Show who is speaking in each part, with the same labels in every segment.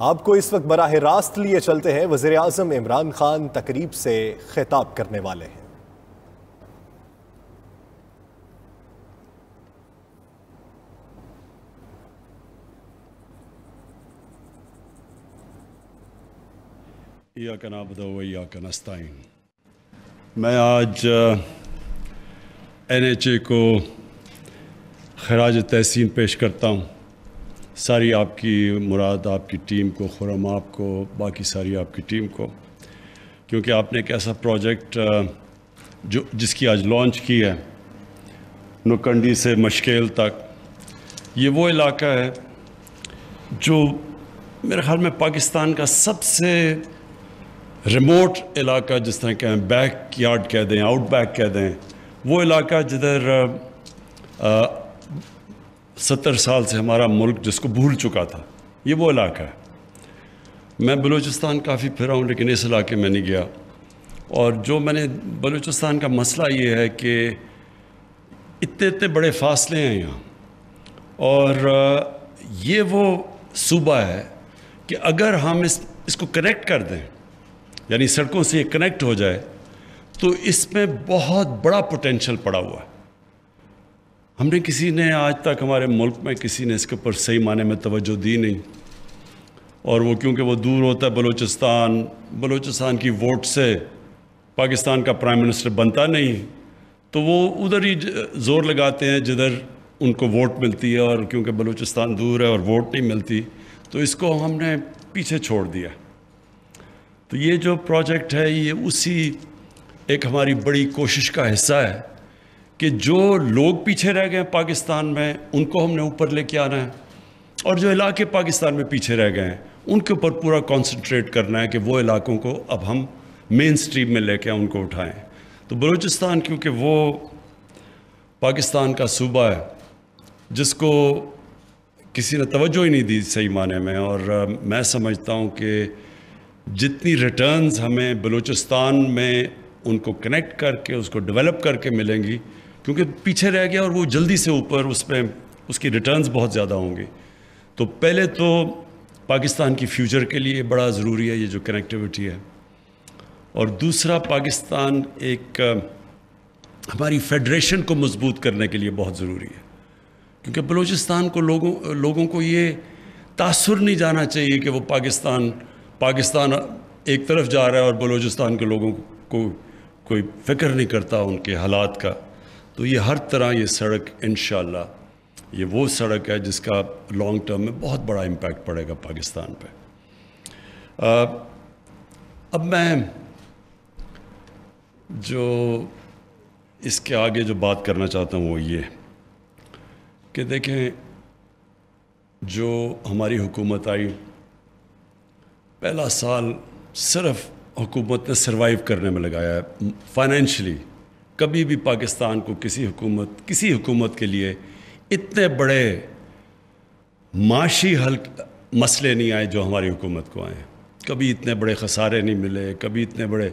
Speaker 1: आपको इस वक्त बराह रास्त लिए चलते हैं वज़ीर आज़म इमरान खान तकरीब से खिताब करने वाले हैं।
Speaker 2: या या मैं आज एन एच ए को खराज तहसीन पेश करता हूँ। सारी आपकी मुराद, आपकी टीम को खुरम आपको बाकी सारी आपकी टीम को। क्योंकि आपने एक ऐसा प्रोजेक्ट जो, जिसकी आज लॉन्च की है, नुकंडी से मशकेल तक, ये वो इलाका है, जो मेरे ख्याल में पाकिस्तान का सबसे रिमोट इलाका, जिस तरह कहें बैक यार्ड कह दें आउट बैक कह दें, वो इलाका जिधर सत्तर साल से हमारा मुल्क जिसको भूल चुका था, ये वो इलाका है। मैं बलूचिस्तान काफ़ी फिरा हूँ, लेकिन इस इलाके में नहीं गया। और जो मैंने बलूचिस्तान का मसला ये है कि इतने इतने बड़े फासले हैं यहाँ। और ये वो सूबा है कि अगर हम इस, इसको कनेक्ट कर दें, यानी सड़कों से ये कनेक्ट हो जाए तो इसमें बहुत बड़ा पोटेंशियल पड़ा हुआ है। हमने किसी ने आज तक हमारे मुल्क में किसी ने इसके ऊपर सही माने में तवज्जो दी नहीं। और वो क्योंकि वो दूर होता है बलूचिस्तान बलूचिस्तान की वोट से पाकिस्तान का प्राइम मिनिस्टर बनता नहीं तो वो उधर ही ज़ोर लगाते हैं जिधर उनको वोट मिलती है और क्योंकि बलूचिस्तान दूर है और वोट नहीं मिलती तो इसको हमने पीछे छोड़ दिया। तो ये जो प्रोजेक्ट है, ये उसी एक हमारी बड़ी कोशिश का हिस्सा है। कि जो लोग पीछे रह गए पाकिस्तान में, उनको हमने ऊपर लेके आना है। और जो इलाके पाकिस्तान में पीछे रह गए हैं, उनके ऊपर पूरा कॉन्सनट्रेट करना है कि वो इलाकों को अब हम मेन स्ट्रीम में लेके उनको उठाएँ। तो बलूचिस्तान, क्योंकि वो पाकिस्तान का सूबा है, जिसको किसी ने तवज्जो ही नहीं दी सही माने में। और मैं समझता हूँ कि जितनी रिटर्न्स हमें बलूचिस्तान में उनको कनेक्ट करके, उसको डेवलप करके मिलेंगी क्योंकि पीछे रह गया और वो जल्दी से ऊपर उस पर उसकी रिटर्न्स बहुत ज़्यादा होंगे। तो पहले तो पाकिस्तान की फ्यूचर के लिए बड़ा ज़रूरी है ये जो कनेक्टिविटी है। और दूसरा, पाकिस्तान एक हमारी फेडरेशन को मज़बूत करने के लिए बहुत ज़रूरी है। क्योंकि बलूचिस्तान को लोगों लोगों को ये तासर नहीं जाना चाहिए कि वो पाकिस्तान पाकिस्तान एक तरफ़ जा रहा है और बलूचिस्तान के लोगों को कोई फ़िक्र नहीं करता उनके हालात का। तो ये हर तरह ये सड़क इन ये वो सड़क है जिसका लॉन्ग टर्म में बहुत बड़ा इम्पैक्ट पड़ेगा पाकिस्तान पे। आ, अब मैं जो इसके आगे जो बात करना चाहता हूँ वो ये कि देखें जो हमारी हुकूमत आई पहला साल सिर्फ़ हुकूमत ने सर्वाइव करने में लगाया है फाइनेंशली कभी भी पाकिस्तान को किसी हुकूमत किसी हुकूमत के लिए इतने बड़े माशी हल, मसले नहीं आए जो हमारी हुकूमत को आए कभी इतने बड़े खसारे नहीं मिले, कभी इतने बड़े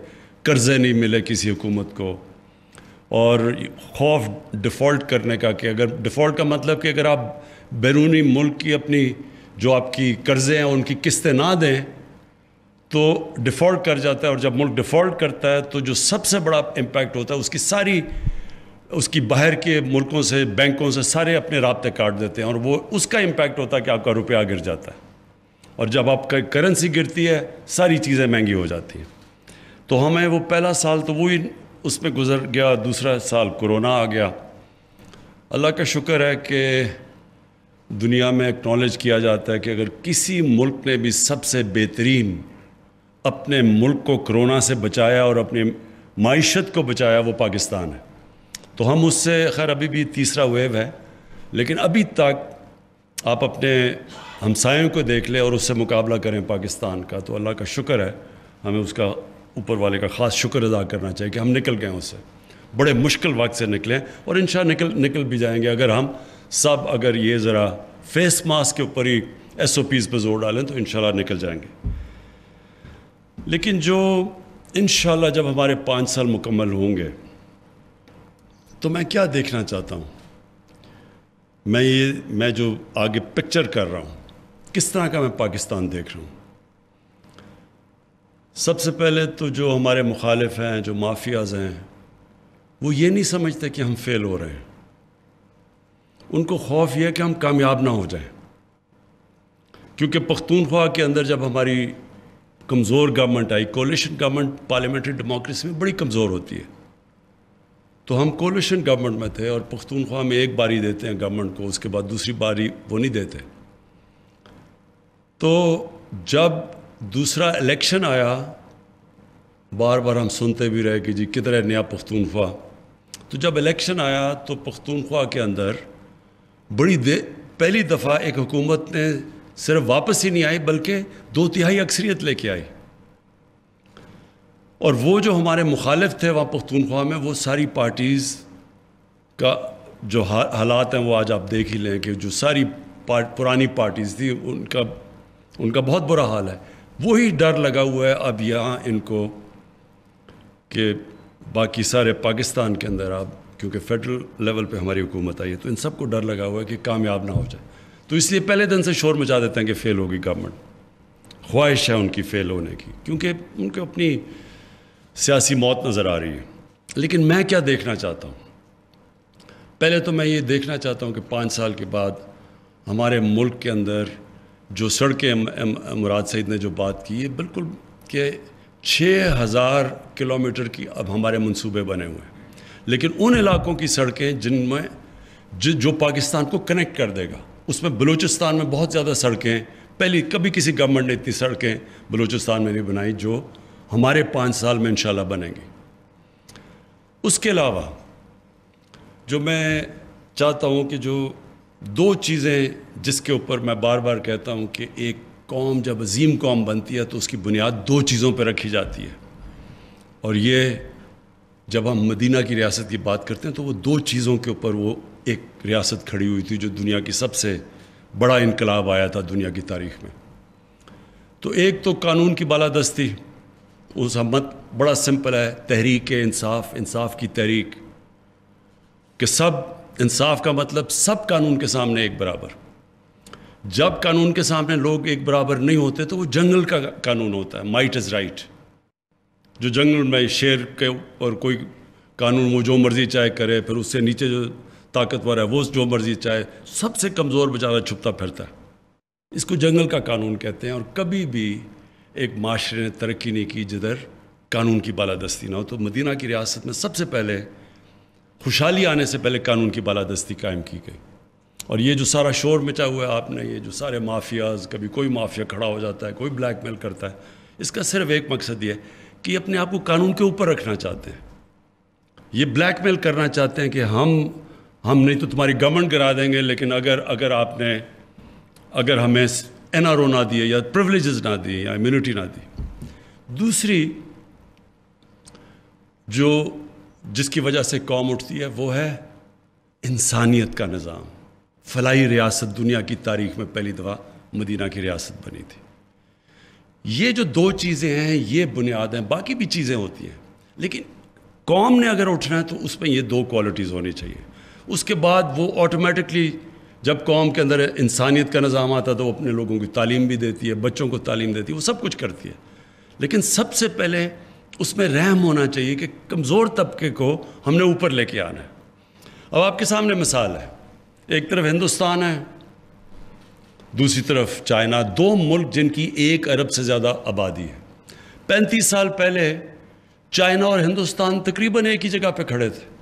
Speaker 2: कर्ज़े नहीं मिले किसी हुकूमत को। और खौफ डिफ़ॉल्ट करने का कि अगर, डिफ़ॉल्ट का मतलब कि अगर आप बैरूनी मुल्क की अपनी जो आपकी कर्ज़े हैं, उनकी किस्तें ना दें तो डिफ़ॉल्ट कर जाता है और जब मुल्क डिफ़ॉल्ट करता है तो जो सबसे बड़ा इम्पैक्ट होता है, उसकी सारी, उसकी बाहर के मुल्कों से, बैंकों से सारे अपने रबते काट देते हैं और वो, उसका इम्पैक्ट होता है कि आपका रुपया गिर जाता है। और जब आपका करेंसी गिरती है, सारी चीज़ें महँगी हो जाती हैं। तो हमें वो पहला साल तो वही, उसमें गुजर गया, दूसरा साल कोरोना आ गया। अल्लाह का शुक्र है कि दुनिया में एक्नॉलेज किया जाता है कि अगर किसी मुल्क ने भी सबसे बेहतरीन अपने मुल्क को कोरोना से बचाया और अपनी मीशत को बचाया, वो पाकिस्तान है। तो हम उससे, खैर, अभी भी तीसरा वेव है, लेकिन अभी तक आप अपने हमसायों को देख लें और उससे मुकाबला करें पाकिस्तान का तो अल्लाह का शुक्र है, हमें उसका ऊपर वाले का ख़ास शुक्र अदा करना चाहिए कि हम निकल गए उससे। बड़े मुश्किल वक्त से निकलें और इन निकल निकल भी जाएँगे। अगर हम सब अगर ये ज़रा फेस मास्क के ऊपर ही एस ओ पीज़ पर ज़ोर डालें तो इन निकल जाएँगे। लेकिन जो इन जब हमारे पाँच साल मुकम्मल होंगे तो मैं क्या देखना चाहता हूँ? मैं ये, मैं जो आगे पिक्चर कर रहा हूँ, किस तरह का मैं पाकिस्तान देख रहा हूँ? सबसे पहले तो जो हमारे मुखालिफ हैं, जो माफियाज हैं, वो ये नहीं समझते कि हम फेल हो रहे हैं। उनको खौफ यह है कि हम कामयाब ना हो जाएँ। क्योंकि पख्तूनख्वा के अंदर जब हमारी कमज़ोर गवर्नमेंट आई कोलिशन गवर्नमेंट पार्लियामेंट्री डेमोक्रेसी में बड़ी कमज़ोर होती है। तो हम कोलिशन गवर्नमेंट में थे और पख्तूनख्वा में एक बारी देते हैं गवर्नमेंट को, उसके बाद दूसरी बारी वो नहीं देते। तो जब दूसरा इलेक्शन आया बार बार हम सुनते भी रहे कि जी किधर है नया पख्तूनख्वा। तो जब इलेक्शन आया तो पख्तूनख्वा के अंदर बड़ी दे, पहली दफ़ा एक हुकूमत ने सिर्फ़ वापस ही नहीं आई, बल्कि दो तिहाई अक्सरियत लेके आई। और वो जो हमारे मुखालिफ थे वहाँ पख्तूनख्वा में, वो सारी पार्टीज़ का जो हालात हैं, वो आज आप देख ही लें कि जो सारी पार्ट पुरानी पार्टीज़ थी, उनका उनका बहुत बुरा हाल है। वही डर लगा हुआ है अब यहाँ इनको कि बाकी सारे पाकिस्तान के अंदर आप, क्योंकि फेडरल लेवल पे हमारी हुकूमत आई है तो इन सबको डर लगा हुआ है कि कामयाब ना हो जाए। तो इसलिए पहले दिन से शोर मचा देते हैं कि फ़ेल होगी गवर्नमेंट ख्वाहिश है उनकी फ़ेल होने की, क्योंकि उनको अपनी सियासी मौत नज़र आ रही है। लेकिन मैं क्या देखना चाहता हूँ? पहले तो मैं ये देखना चाहता हूँ कि पाँच साल के बाद हमारे मुल्क के अंदर जो सड़कें मुराद सईद ने जो बात की है बिल्कुल कि छः हज़ार किलोमीटर की अब हमारे मंसूबे बने हुए हैं। लेकिन उन इलाकों की सड़कें जिनमें जो पाकिस्तान को कनेक्ट कर देगा उसमें बलूचिस्तान में बहुत ज़्यादा सड़कें पहली, कभी किसी गवर्नमेंट ने इतनी सड़कें बलूचिस्तान में नहीं बनाई जो हमारे पाँच साल में इंशाल्लाह बनेंगी। उसके अलावा, जो मैं चाहता हूँ कि जो दो चीज़ें जिसके ऊपर मैं बार बार कहता हूँ कि एक कौम जब अजीम कौम बनती है तो उसकी बुनियाद दो चीज़ों पर रखी जाती है। और ये, जब हम मदीना की रियासत की बात करते हैं तो वो दो चीज़ों के ऊपर वो रियासत खड़ी हुई थी जो दुनिया की सबसे बड़ा इनकलाब आया था दुनिया की तारीख में। तो एक तो कानून की बालादस्ती, उस मत, बड़ा सिंपल है, तहरीक इंसाफ इंसाफ की तहरीक। कि सब, इंसाफ का मतलब सब कानून के सामने एक बराबर। जब कानून के सामने लोग एक बराबर नहीं होते तो वो जंगल का कानून होता है, माइट इज़ राइट। जो जंगल में शेर के और कोई कानून, वो जो मर्ज़ी चाहे करे, फिर उससे नीचे जो ताकतवर है, वो जो मर्ज़ी चाहे, सबसे कमज़ोर बेचारा छुपता फिरता है। इसको जंगल का कानून कहते हैं, और कभी भी एक माशरे ने तरक्की नहीं की जिधर कानून की बालादस्ती ना हो तो मदीना की रियासत में सबसे पहले खुशहाली आने से पहले कानून की बालादस्ती कायम की गई। और ये जो सारा शोर मचा हुआ है आपने, ये जो सारे माफियाज, कभी कोई माफिया खड़ा हो जाता है, कोई ब्लैकमेल करता है, इसका सिर्फ़ एक मकसद ये कि अपने आप को कानून के ऊपर रखना चाहते हैं। ये ब्लैकमेल करना चाहते हैं कि हम हम नहीं तो तुम्हारी गवर्नमेंट गिरा देंगे, लेकिन अगर अगर आपने, अगर हमें एन आर ओ ना दिए या प्रिवलेजेस ना दिए या इम्यूनिटी ना दी। दूसरी जो, जिसकी वजह से कौम उठती है, वो है इंसानियत का निज़ाम। फलाई रियासत दुनिया की तारीख में पहली दफ़ा मदीना की रियासत बनी थी। ये जो दो चीज़ें हैं, ये बुनियाद हैं, बाकी भी चीज़ें होती हैं। लेकिन कौम ने अगर उठना है तो उसमें ये दो क्वालिटीज़ होनी चाहिए। उसके बाद वो ऑटोमेटिकली जब कौम के अंदर इंसानियत का निज़ाम आता तो वो अपने लोगों की तालीम भी देती है, बच्चों को तालीम देती है, वो सब कुछ करती है। लेकिन सबसे पहले उसमें रहम होना चाहिए कि कमज़ोर तबके को हमने ऊपर लेके आना है। अब आपके सामने मिसाल है। एक तरफ़ हिंदुस्तान है, दूसरी तरफ़ चाइना, दो मुल्क जिनकी एक अरब से ज़्यादा आबादी है। पैंतीस साल पहले चाइना और हिंदुस्तान तकरीबन एक ही जगह पे खड़े थे।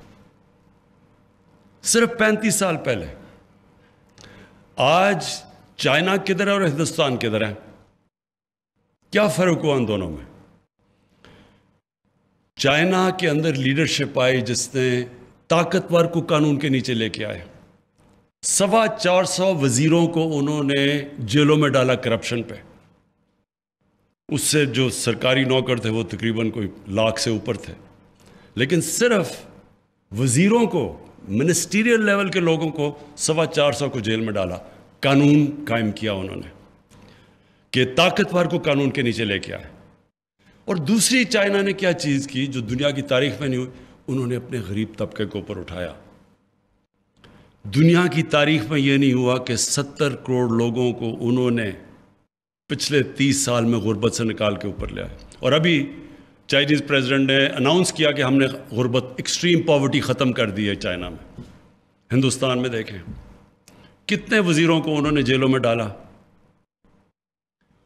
Speaker 2: सिर्फ़ पैंतीस साल पहले। आज चाइना किधर है और हिंदुस्तान किधर है? क्या फ़र्क हुआ उन दोनों में? चाइना के अंदर लीडरशिप आई जिसने ताकतवर को कानून के नीचे लेके आए सवा चार सौ वजीरों को उन्होंने जेलों में डाला करप्शन पे। उससे जो सरकारी नौकर थे, वो तकरीबन कोई लाख से ऊपर थे। लेकिन सिर्फ़ वजीरों को मिनिस्टीरियल लेवल के लोगों को सवा चार सौ को जेल में डाला। कानून कायम किया उन्होंने कि ताकतवर को कानून के नीचे लेके आए। और दूसरी, चाइना ने क्या चीज़ की जो दुनिया की तारीख में नहीं हुई? उन्होंने अपने गरीब तबके के ऊपर उठाया। दुनिया की तारीख में यह नहीं हुआ कि सत्तर करोड़ लोगों को उन्होंने पिछले तीस साल में गुर्बत से निकाल के ऊपर ले आए। और अभी चाइनीज़ प्रेसिडेंट ने अनाउंस किया कि हमने गुर्बत एक्सट्रीम पॉवर्टी ख़त्म कर दी है चाइना में। हिंदुस्तान में देखें, कितने वज़ीरों को उन्होंने जेलों में डाला।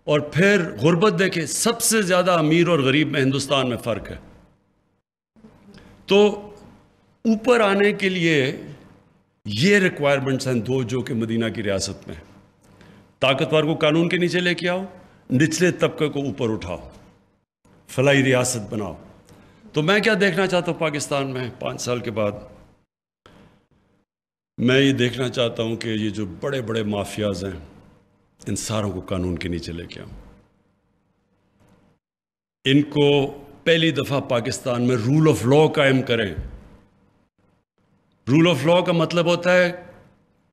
Speaker 2: और फिर गुर्बत देखें, सबसे ज़्यादा अमीर और गरीब में हिंदुस्तान में फ़र्क है। तो ऊपर आने के लिए ये रिक्वायरमेंट्स हैं दो जो कि मदीना की रियासत में ताकतवर को कानून के नीचे लेके आओ, निचले तबके को ऊपर उठाओ। फलाई रियासत बनाओ। तो मैं क्या देखना चाहता हूँ पाकिस्तान में पाँच साल के बाद? मैं ये देखना चाहता हूँ कि ये जो बड़े बड़े माफियाज हैं, इन सारों को कानून के नीचे लेके आऊँ इनको पहली दफ़ा पाकिस्तान में रूल ऑफ़ लॉ कायम करें। रूल ऑफ़ लॉ का मतलब होता है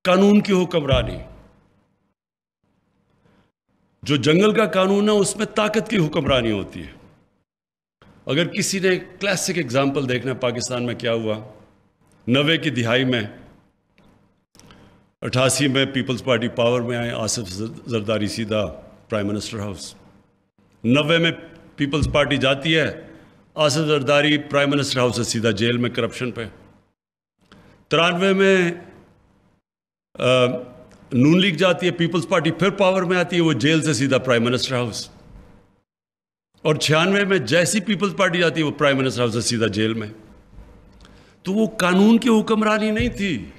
Speaker 2: कानून की हुक्मरानी। जो जंगल का कानून है, उसमें ताकत की हुक्मरानी होती है। अगर किसी ने क्लासिक एग्ज़ाम्पल देखना है, पाकिस्तान में क्या हुआ? नवे की दिहाई में, अठासी में पीपल्स पार्टी पावर में आए आसिफ जरदारी सीधा प्राइम मिनिस्टर हाउस नबे में पीपल्स पार्टी जाती है, Asif Zardari prime minister house से सीधा जेल में करप्शन पे. तिरानवे में नून लीग जाती है पीपल्स पार्टी फिर पावर में आती है, वो जेल से सीधा प्राइम मिनिस्टर हाउस और छियानवे में जैसी पीपल्स पार्टी जाती है वो प्राइम मिनिस्टर हाउस से सीधा जेल में। तो वो कानून की हुक्मरानी नहीं थी।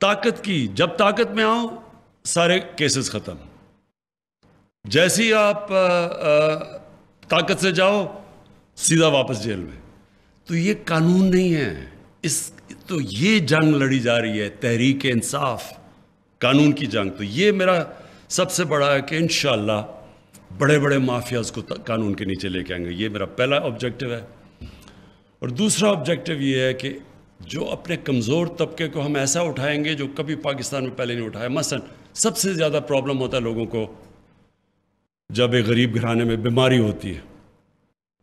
Speaker 2: ताकत की जब ताकत में आओ सारे केसेस खत्म। जैसे आप आ, आ, ताकत से जाओ सीधा वापस जेल में। तो ये कानून नहीं है। इस तो ये जंग लड़ी जा रही है तहरीक इंसाफ कानून की जंग। तो ये मेरा सबसे बड़ा है कि इन बड़े बड़े माफियाज को कानून के नीचे लेके आएँगे। ये मेरा पहला ऑब्जेक्टिव है। और दूसरा ऑब्जेक्टिव ये है कि जो अपने कमज़ोर तबके को हम ऐसा उठाएँगे जो कभी पाकिस्तान में पहले नहीं उठाया। मसलन, सबसे ज़्यादा प्रॉब्लम होता है लोगों को जब एक गरीब घराने में बीमारी होती है।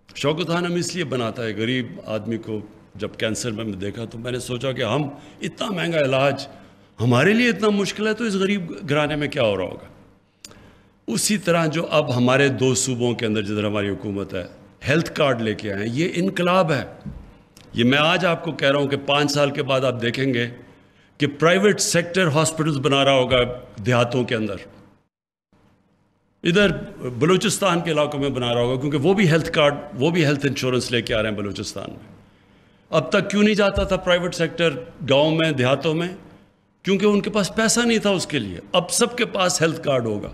Speaker 2: शौकत हम इसलिए बनाता है, गरीब आदमी को जब कैंसर में देखा तो मैंने सोचा कि हम इतना महँगा इलाज हमारे लिए इतना मुश्किल है तो इस गरीब घराने में क्या हो रहा होगा? उसी तरह जो अब हमारे दो सूबों के अंदर, जिधर हमारी हुकूमत है हेल्थ कार्ड लेके आए ये इनकलाब है। ये मैं आज आपको कह रहा हूँ कि पाँच साल के बाद आप देखेंगे कि प्राइवेट सेक्टर हॉस्पिटल्स बना रहा होगा देहातों के अंदर। इधर बलूचिस्तान के इलाकों में बना रहा होगा, क्योंकि वो भी हेल्थ कार्ड वो भी हेल्थ इंश्योरेंस लेके आ रहे हैं बलूचिस्तान में। अब तक क्यों नहीं जाता था प्राइवेट सेक्टर गाँव में, देहातों में? क्योंकि उनके पास पैसा नहीं था उसके लिए। अब सबके पास हेल्थ कार्ड होगा।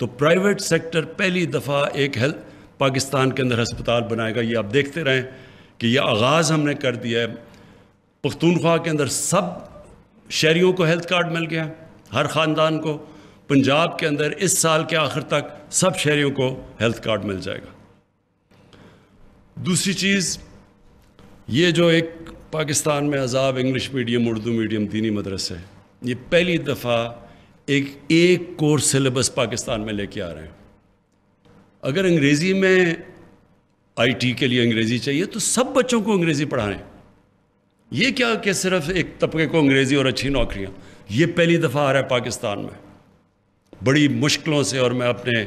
Speaker 2: तो प्राइवेट सेक्टर पहली दफ़ा एक हेल्थ पाकिस्तान के अंदर अस्पताल बनाएगा। ये आप देखते रहें कि यह आगाज़ हमने कर दिया है। पख्तूनख्वा के अंदर सब शहरीों को हेल्थ कार्ड मिल गया, हर ख़ानदान को। पंजाब के अंदर इस साल के आखिर तक सब शहरीों को हेल्थ कार्ड मिल जाएगा। दूसरी चीज़, ये जो एक पाकिस्तान में अजाब इंग्लिश मीडियम, उर्दू मीडियम, दीनी मदरसे ये पहली दफ़ा एक एक कोर्स सिलेबस पाकिस्तान में लेके आ रहे हैं। अगर अंग्रेज़ी में आईटी के लिए अंग्रेज़ी चाहिए तो सब बच्चों को अंग्रेज़ी पढ़ाएँ। ये क्या कि सिर्फ़ एक तबके को अंग्रेज़ी और अच्छी नौकरियाँ? ये पहली दफ़ा आ रहा है पाकिस्तान में। बड़ी मुश्किलों से, और मैं अपने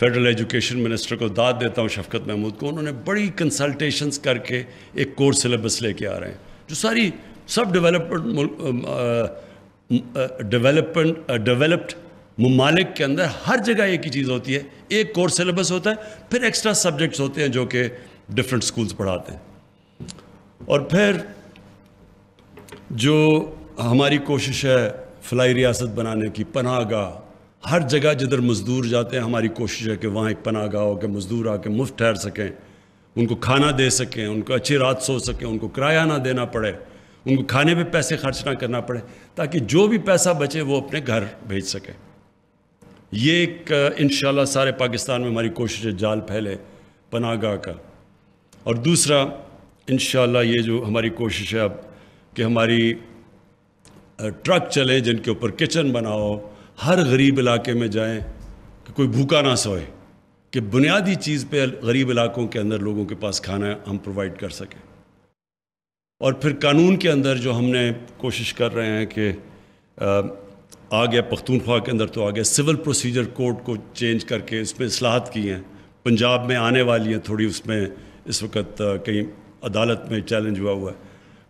Speaker 2: फेडरल एजुकेशन मिनिस्टर को दाद देता हूँ, शफकत महमूद को, उन्होंने बड़ी कंसल्टेशंस करके एक कोर्स सिलेबस लेके आ रहे हैं, जो सारी सब डेवलपमेंट डेवलपमेंट डेवलप्ड ममालिक के अंदर हर जगह एक ही चीज़ होती है। एक कोर्स सिलेबस होता है, फिर एक्स्ट्रा सब्जेक्ट्स होते हैं जो कि डिफरेंट स्कूल्स पढ़ाते हैं। और फिर जो हमारी कोशिश है फलाई रियासत बनाने की, पनागा, हर जगह जिधर मज़दूर जाते हैं, हमारी कोशिश है कि वहाँ एक पनागा हो, कि मज़दूर आके मुफ़्त ठहर सकें, उनको खाना दे सकें, उनको अच्छी रात सो सकें, उनको किराया ना देना पड़े। उनको खाने पे पैसे खर्च ना करना पड़े, ताकि जो भी पैसा बचे वो अपने घर भेज सके। ये एक इन सारे पाकिस्तान में हमारी कोशिश है जाल फैले पनागाह का। और दूसरा इन ये जो हमारी कोशिश है अब कि हमारी ट्रक चले जिनके ऊपर किचन बनाओ, हर गरीब इलाके में जाएँ, कि कोई भूखा ना सोए, कि बुनियादी चीज़ पे गरीब इलाकों के अंदर लोगों के पास खाना हम प्रोवाइड कर सकें। और फिर कानून के अंदर जो हमने कोशिश कर रहे हैं कि आ गया पख्तूनख्वा के अंदर तो आ गया सिविल प्रोसीजर कोड को चेंज करके इसमें असलाहत की हैं। पंजाब में आने वाली हैं, थोड़ी उसमें इस वक्त कहीं अदालत में चैलेंज हुआ हुआ है।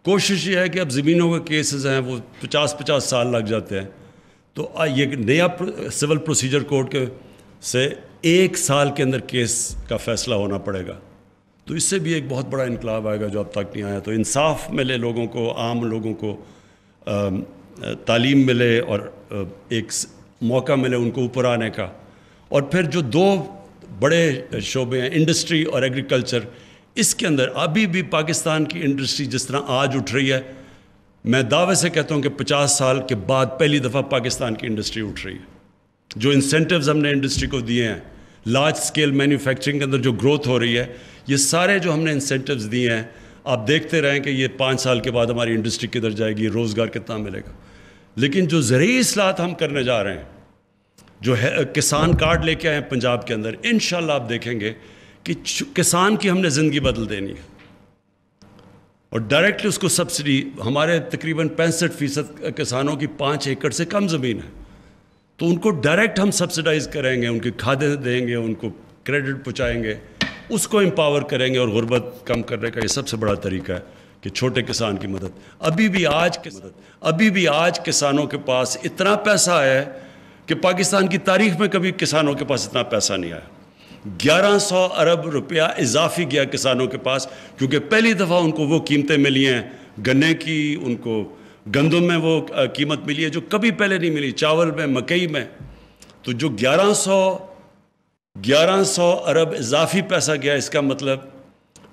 Speaker 2: कोशिश ये है कि अब ज़मीनों के केसेस हैं, वो पचास पचास साल लग जाते हैं। तो ये नया सिविल प्रोसीजर कोड के से एक साल के अंदर केस का फैसला होना पड़ेगा। तो इससे भी एक बहुत बड़ा इनकलाब आएगा जो अब तक नहीं आया। तो इंसाफ मिले लोगों को, आम लोगों को तालीम मिले और एक मौका मिले उनको ऊपर आने का। और फिर जो दो बड़े शोबे हैं, इंडस्ट्री और एग्रीकल्चर, इसके अंदर अभी भी पाकिस्तान की इंडस्ट्री जिस तरह आज उठ रही है, मैं दावे से कहता हूँ कि 50 साल के बाद पहली दफ़ा पाकिस्तान की इंडस्ट्री उठ रही है। जो इंसेंटिव्स हमने इंडस्ट्री को दिए हैं लार्ज स्केल मैन्युफैक्चरिंग के अंदर जो ग्रोथ हो रही है, ये सारे जो हमने इंसेंटिव्स दिए हैं, आप देखते रहें कि ये पाँच साल के बाद हमारी इंडस्ट्री किधर जाएगी, रोज़गार कितना मिलेगा। लेकिन जो ज़रिए असलाहत हम करने जा रहे हैं, जो है किसान कार्ड लेके आए पंजाब के अंदर इन आप देखेंगे कि किसान की हमने ज़िंदगी बदल देनी है। और डायरेक्टली उसको सब्सिडी हमारे तकरीबन पैंसठ फ़ीसद किसानों की पाँच एकड़ से कम ज़मीन है। तो उनको डायरेक्ट हम सब्सिडाइज करेंगे, उनकी खादें देंगे, उनको क्रेडिट पहुँचाएँगे, उसको एम्पावर करेंगे और गुर्बत कम करने का ये सबसे बड़ा तरीका है कि छोटे किसान की मदद। अभी भी आज की मदद अभी भी आज किसानों के पास इतना पैसा है कि पाकिस्तान की तारीख में कभी किसानों के पास इतना पैसा नहीं आया। 1100 अरब रुपया इजाफी गया किसानों के पास, क्योंकि पहली दफ़ा उनको वो कीमतें मिली हैं, गन्ने की, उनको गंदम में वो कीमत मिली है जो कभी पहले नहीं मिली। चावल में, मकई में। तो जो 1100 1100 अरब इजाफी पैसा गया, इसका मतलब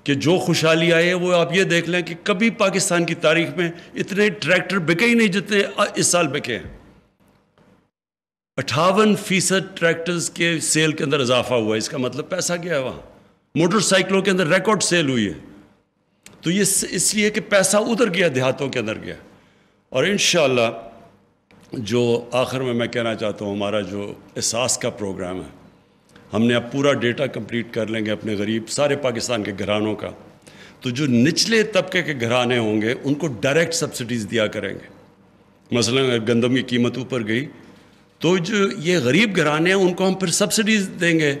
Speaker 2: कि जो खुशहाली आई है, वो आप ये देख लें कि कभी पाकिस्तान की तारीख में इतने ट्रैक्टर बिके ही नहीं जितने इस साल बिके हैं। अठावन फ़ीसद ट्रैक्टर्स के सेल के अंदर इजाफा हुआ है। इसका मतलब पैसा गया है वहाँ। मोटरसाइकिलों के अंदर रिकॉर्ड सेल हुई है। तो ये इसलिए कि पैसा उधर गया, देहातों के अंदर गया। और इन जो आखिर में मैं कहना चाहता हूँ, हमारा जो एहसास का प्रोग्राम है, हमने अब पूरा डेटा कंप्लीट कर लेंगे अपने गरीब सारे पाकिस्तान के घरानों का। तो जो निचले तबके के घराने होंगे, उनको डायरेक्ट सब्सिडीज़ दिया करेंगे। मसलन अगर गंदम की कीमत ऊपर गई तो जो ये गरीब घराने हैं, उनको हम फिर सब्सिडीज़ देंगे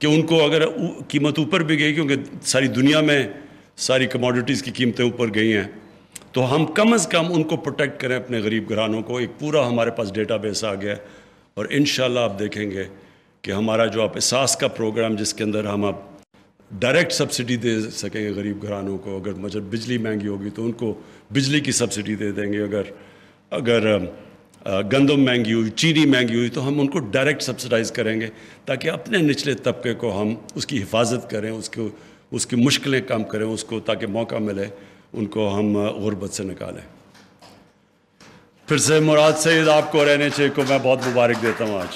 Speaker 2: कि उनको अगर कीमत ऊपर भी गई, क्योंकि सारी दुनिया में सारी कमोडिटीज़ की कीमतें ऊपर गई हैं। तो हम कम अज़ कम उनको प्रोटेक्ट करें अपने गरीब घरानों को। एक पूरा हमारे पास डेटा बेस आ गया और इन आप देखेंगे कि हमारा जो आप एहसास का प्रोग्राम जिसके अंदर हम आप डायरेक्ट सब्सिडी दे सकेंगे गरीब घरानों को। अगर मतलब बिजली महँगी होगी तो उनको बिजली की सब्सिडी दे देंगे। अगर अगर गंदम महँगी हुई, चीनी महँगी हुई तो हम उनको डायरेक्ट सब्सिडाइज करेंगे ताकि अपने निचले तबके को हम उसकी हिफाजत करें, उसको, उसकी मुश्किलें कम करें, उसको ताकि मौका मिले। उनको हम गुरबत से निकालें। फिर से मुराद सईद आपको रहने चाहिए, को मैं बहुत मुबारक देता हूँ आज।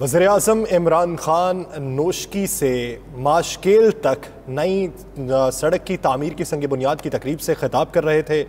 Speaker 1: वज़र अजम इमरान खान नोशकी से माशकेल तक नई सड़क की तामीर की संग बुनियाद की तकरीब से खिताब कर रहे थे।